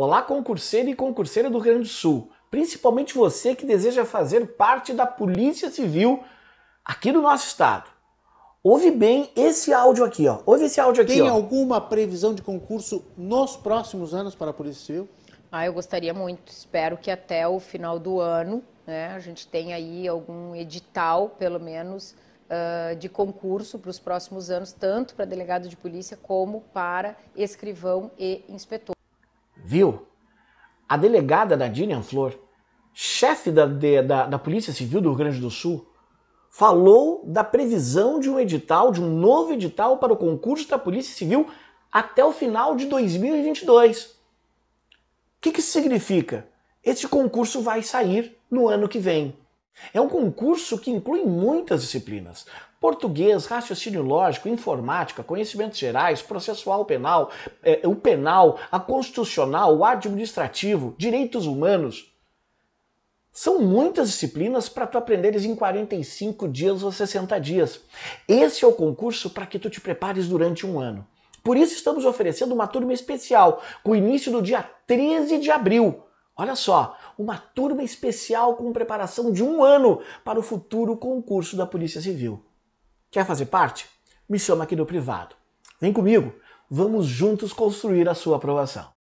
Olá, concurseiro e concurseira do Rio Grande do Sul, principalmente você que deseja fazer parte da Polícia Civil aqui do nosso estado. Ouve bem esse áudio aqui, ó. Ouve esse áudio aqui, Tem ó. alguma previsão de concurso nos próximos anos para a Polícia Civil? Ah, eu gostaria muito. Espero que até o final do ano, né, a gente tenha aí algum edital, pelo menos, uh, de concurso para os próximos anos, tanto para delegado de polícia como para escrivão e inspetor. Viu? A delegada da Dinian Flor, chefe da, de, da, da Polícia Civil do Rio Grande do Sul, falou da previsão de um edital, de um novo edital para o concurso da Polícia Civil até o final de 2022. O que, que significa? Esse concurso vai sair no ano que vem. É um concurso que inclui muitas disciplinas: português, raciocínio lógico, informática, conhecimentos gerais, processual penal, é, o penal, a constitucional, o administrativo, direitos humanos. São muitas disciplinas para tu aprenderes em 45 dias ou 60 dias. Esse é o concurso para que tu te prepares durante um ano. Por isso estamos oferecendo uma turma especial, com início no dia 13 de abril. Olha só, uma turma especial com preparação de um ano para o futuro concurso da Polícia Civil. Quer fazer parte? Me chama aqui no privado. Vem comigo, vamos juntos construir a sua aprovação.